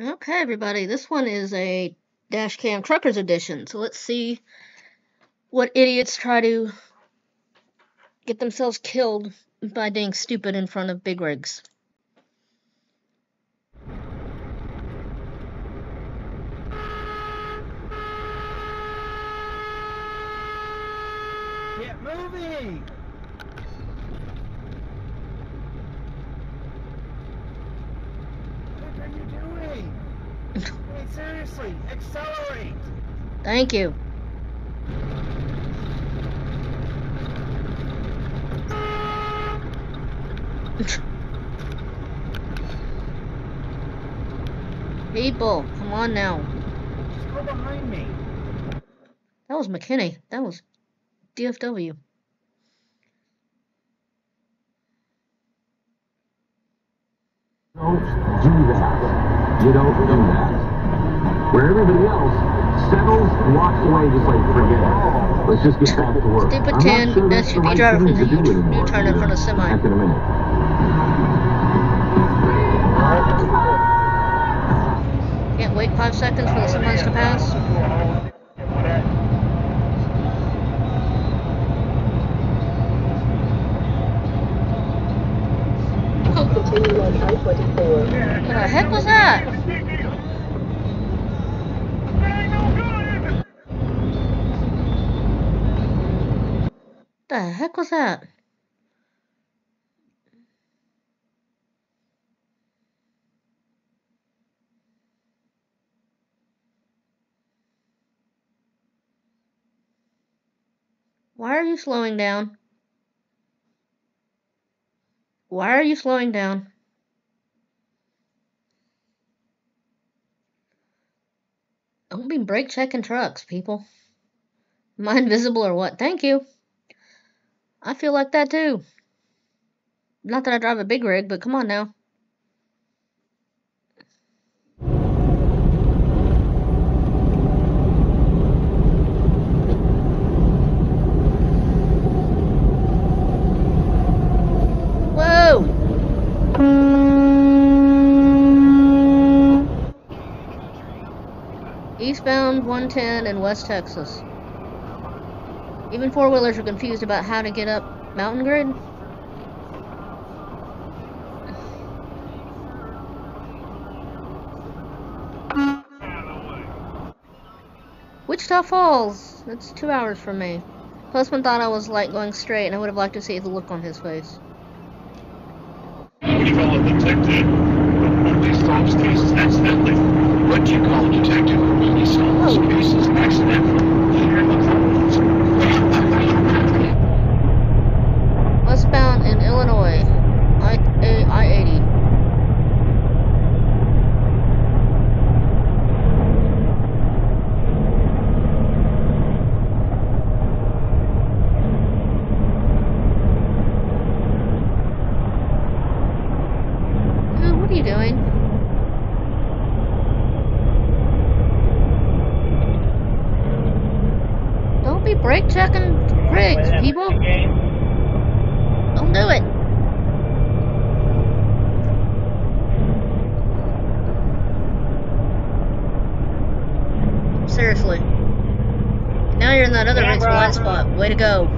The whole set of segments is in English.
Okay, everybody, this one is a Dashcam Truckers Edition. So let's see what idiots try to get themselves killed by being stupid in front of big rigs. Get moving! What are you doing? Wait, seriously, accelerate! Thank you. People, come on now. Just go behind me. That was McKinney. That was DFW. Don't do that. You don't do that. Where everybody else settles, walks away, just like forget it. Let's just get back to work. Not tin sure that's SUV right driver from the U-turn in front of semi. Back in a minute. Can't wait five seconds for the semis to pass. Continue on I-24. What the heck was that? The heck was that? Why are you slowing down? Why are you slowing down? Don't be brake checking trucks, people. Am I invisible or what? Thank you. I feel like that too. Not that I drive a big rig, but come on now. Whoa! Eastbound 110 in West Texas. Even four wheelers are confused about how to get up Mountain Grid. Wichita Falls! That's two hours from me. Postman thought I was like going straight, and I would have liked to see the look on his face. What do you call a detective who only solves cases accidentally? What do you call a detective who only solves Oh. cases accidentally? Westbound in Illinois. I A I eighty. Dude, what are you doing? Don't be brake checking rigs, people. Don't do it. Seriously. Now you're in that other rig's blind spot. Way to go.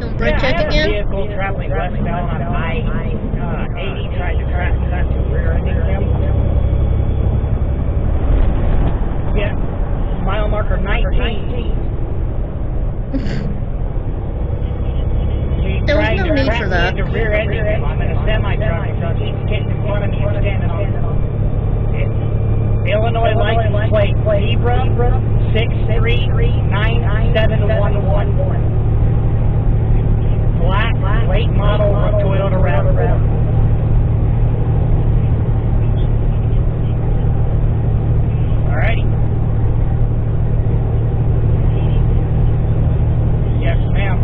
Don't brake yeah, check I had again? A vehicle traveling westbound on I uh, 80 tried to track cut to rear-ending him. Yeah, mile marker 19. He There was tried no to need track for me that. into rear-ending him. I'm in a semi-truck, so he's getting in front of me and standing on it. Illinois license plate Zebra 639711 black, late model Toyota RAV4. Alrighty. Yes, ma'am.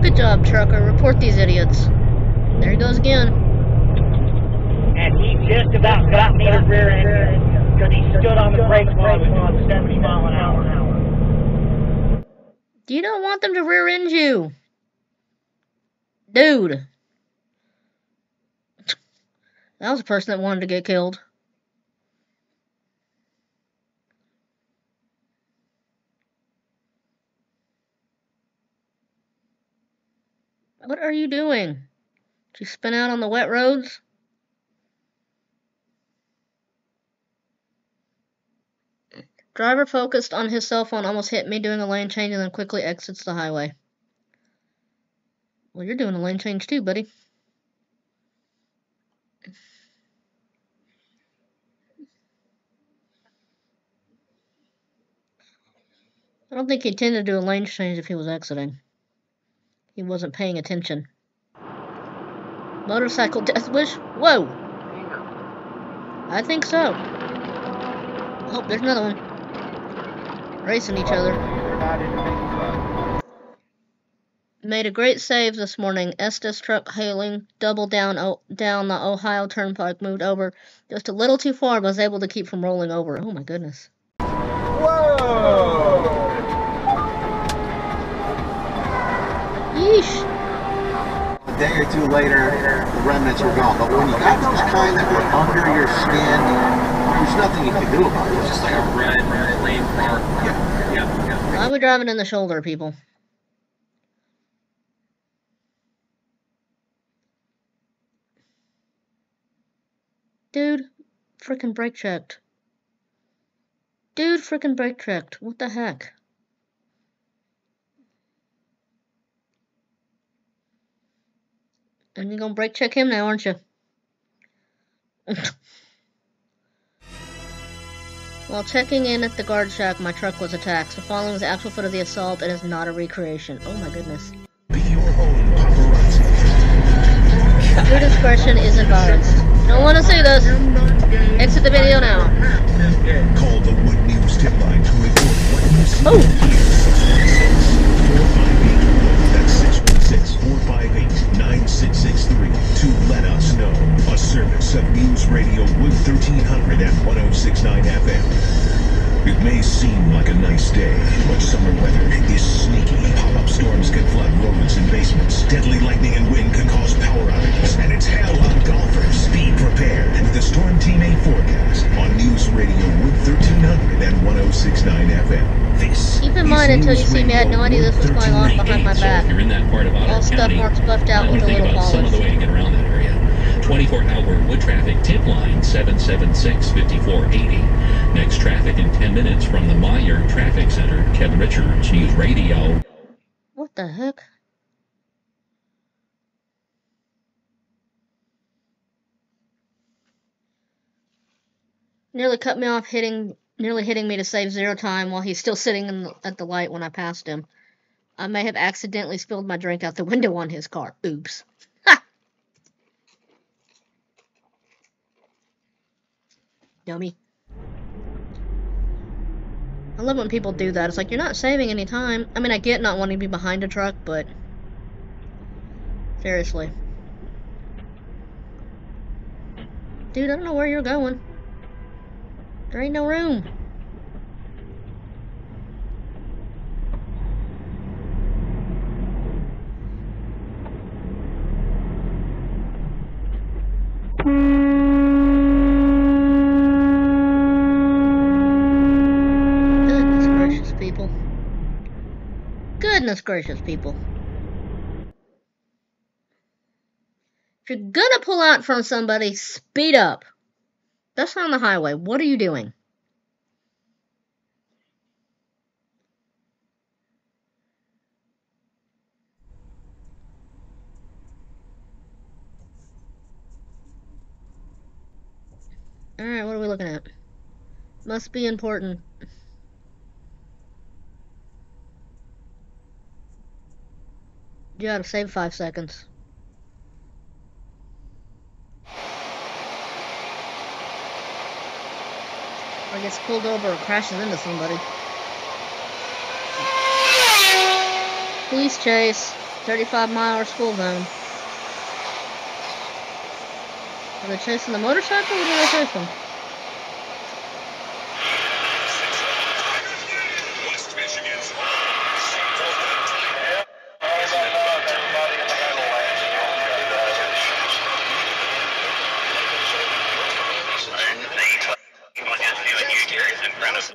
Good job, trucker. Report these idiots. There he goes again. And he just about got me to rear end because he stood on the brakes while I was doing 70 mile an hour. You don't want them to rear end you. Dude. That was a person that wanted to get killed. What are you doing? Did you spin out on the wet roads? Driver focused on his cell phone almost hit me doing a lane change and then quickly exits the highway. Well, you're doing a lane change too, buddy. I don't think he intended to do a lane change if he was exiting. He wasn't paying attention. Motorcycle death wish? Whoa! I think so. Oh, there's another one. Racing each other. Made a great save this morning. Estes truck hailing double down o- down the Ohio Turnpike moved over just a little too far, but was able to keep from rolling over. Oh my goodness. Yeesh. A day or two later, the remnants were gone. But when you got those kind that were under your skin, there's nothing you can do about it. It's just like a red, red lane mark. Yeah, yeah, yeah. Why are we driving in the shoulder, people? Dude, freaking brake checked. Dude, freaking brake checked. What the heck? And you're gonna brake check him now, aren't you? While checking in at the guard shack, my truck was attacked. The following is the actual foot of the assault. It is not a recreation. Oh my goodness. Be your own paparazzi. Your discretion is advised. Don't want to see this. Exit the video now. Call the Wood News tip line to report what you see Oh. Until you see me, I had no idea this was going on behind my back. So you're in that part of Ottawa All stuff marks buffed out with a little about some of the way to get around that area. 24-hour wood traffic tip line 776-5480. Next traffic in 10 minutes from the Meijer Traffic Center. Kevin Richards, News Radio. What the heck? Nearly cut me off, hitting nearly hitting me to save zero time while he's still sitting in the, at the light when I passed him. I may have accidentally spilled my drink out the window on his car. Oops. Ha! Dummy. I love when people do that. It's like you're not saving any time. I mean, I get not wanting to be behind a truck, but seriously. Dude, I don't know where you're going. There ain't no room. Goodness gracious, people. Goodness gracious, people. If you're gonna pull out from somebody, speed up. That's not on the highway. What are you doing? Alright, what are we looking at? Must be important. You gotta save five seconds. Or gets pulled over or crashes into somebody. Police chase. 35 mile school zone. Are they chasing the motorcycle or are they chasing?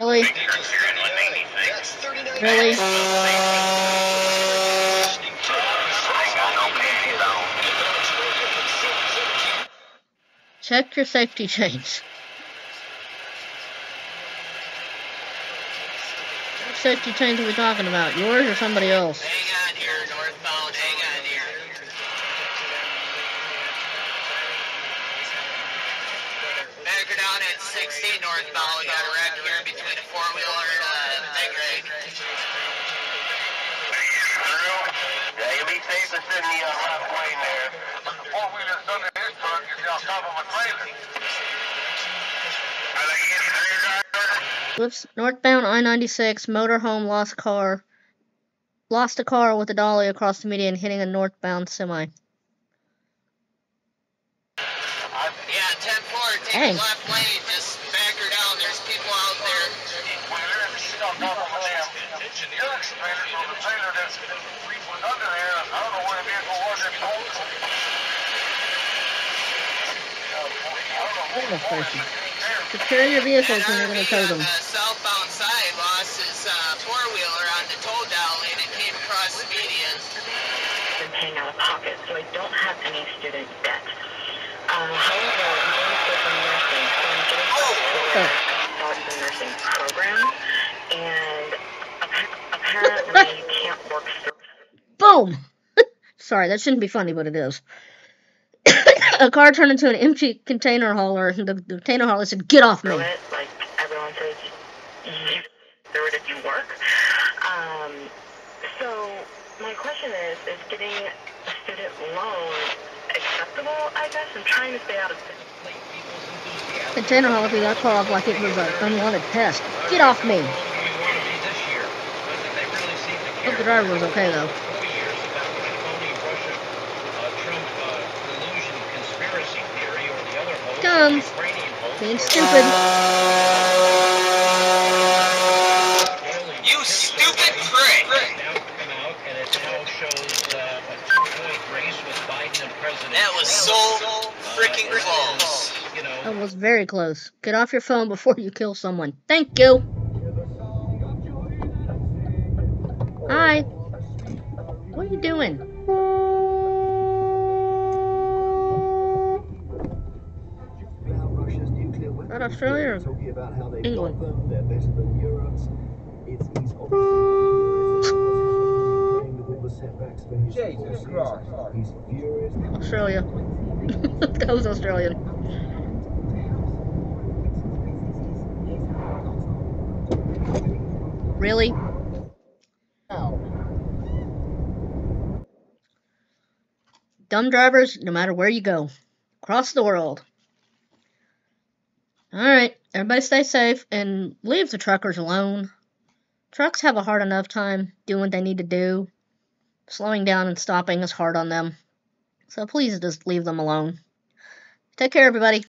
Really? Really? Check your safety chains. What safety chains are we talking about? Yours or somebody else? Backer down at 60 northbound, got a wreck here between a four-wheeler and a big rig. Yeah, you'll be safest in the uh, left lane there. When the four-wheeler's under his truck, you're on top of a trailer. Are they getting rear guard? Whoops. Northbound I 96, motorhome lost car. Lost a car with a dolly across the median hitting a northbound semi. Yeah, 10-4, Dang. left lane, just back her down, there's people out there. You're in the shit on top of a damn urine trailer, so the trailer that was under there, I don't know where the vehicle was that pulled. Goodness gracious. Secure your vehicles when you're going to tow them. the southbound side lost his uh, four-wheeler on the tow down lane and came across the median. been paying out of pocket, so I don't have any student debt. Uh, however, Boom! Sorry, that shouldn't be funny, but it is. a car turned into an empty container hauler, and the, the container hauler said, Get off me! it. Like everyone says, you it if you work. Um, so my question is, is getting a student loan acceptable? I guess I'm trying to stay out of. Container hauler threw that car off like it was an unwanted pest. Get off me! Hope the driver was okay, though. Comes. Being stupid. You stupid prick! That was so freaking close. That was very close. Get off your phone before you kill someone. Thank you. Hi. What are you doing? Russia's nuclear weapons. That Australia or Talking about how they England? got them, they're better than Europe's. It's, he's obviously furious with all the setbacks for his Jesus. Christ. Australia. that was Australian. Really? No. Dumb drivers, no matter where you go, across the world. Alright, everybody stay safe and leave the truckers alone. Trucks have a hard enough time doing what they need to do. Slowing down and stopping is hard on them. So please just leave them alone. Take care, everybody.